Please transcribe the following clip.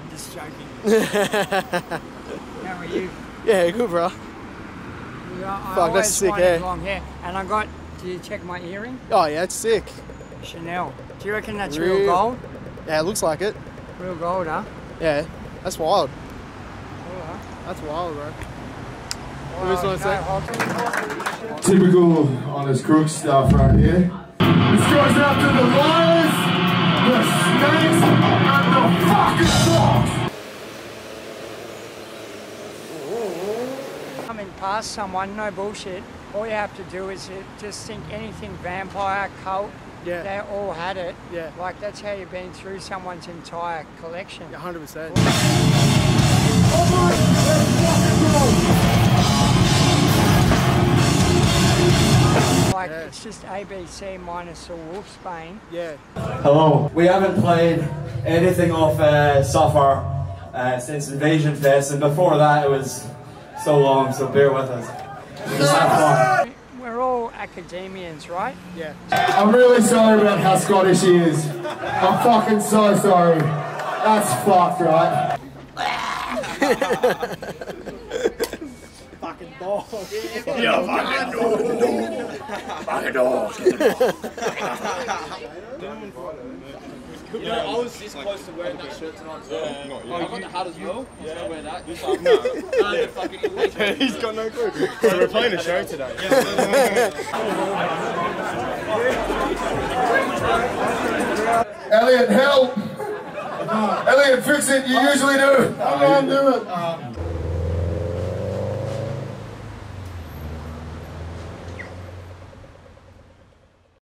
I'm just joking. How are you? Yeah, good, bro. Yeah, I that's always sick wanted hair. Eh? Long hair. And I got, do you check my earring? Oh, yeah, it's sick. Chanel. Do you reckon that's Real. real gold? Yeah, it looks like it. Real gold, huh? Yeah, that's wild. Alright. That's wild, bro. Well, just wanna no, say- I'll do- Typical honest crook stuff right here. This goes out to the liars, the snakes, and the fucking dogs. Coming past someone, no bullshit. All you have to do is just think anything vampire, cult, Yeah. they all had it. Yeah. Like that's how you've been through someone's entire collection. 100%. Like Yeah. it's just ABC minus the Wolfsbane. Yeah. Hello. We haven't played anything off uh, Suffer uh, since Invasion Fest, and before that it was so long, so bear with us. Just have fun. We're all academians, right? Yeah. I'm really sorry about how Scottish he is. I'm fucking so sorry. That's fucked, right? Fucking dog. You know, I was this close to wearing that shirt tonight as well. Yeah. I got the hat as well. I was gonna wear that. Just like, no. no, the fucking He's got no clue. So we're playing a show today. Elliot, help! Elliot, fix it. You usually do. I'm gonna do it.